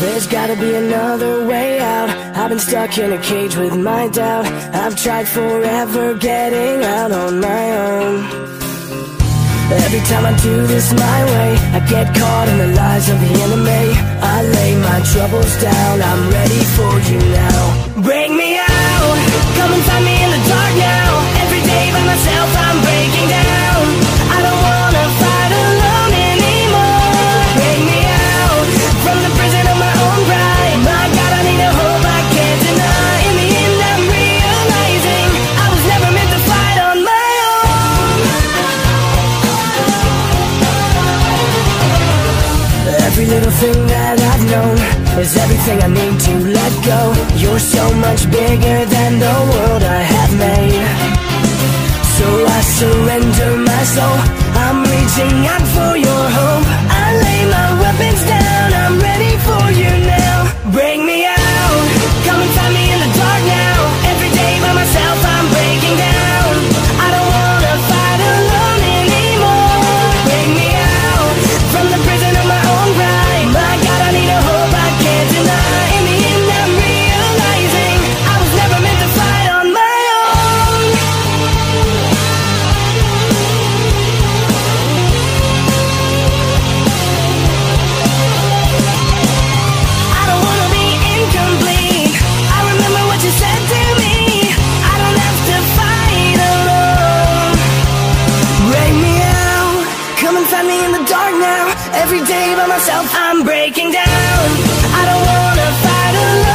There's gotta be another way out. I've been stuck in a cage with my doubt. I've tried forever getting out on my own. Every time I do this my way, I get caught in the lies of the enemy. I lay my troubles down, I'm ready for you now. Every little thing that I've known is everything I need to let go. You're so much bigger than the world I have made. Every day by myself, I'm breaking down. I don't wanna fight alone.